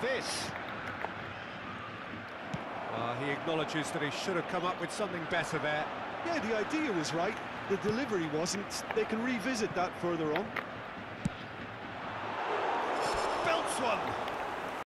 this? Uh, he acknowledges that he should have come up with something better there. Yeah, the idea was right, the delivery wasn't. They can revisit that further on.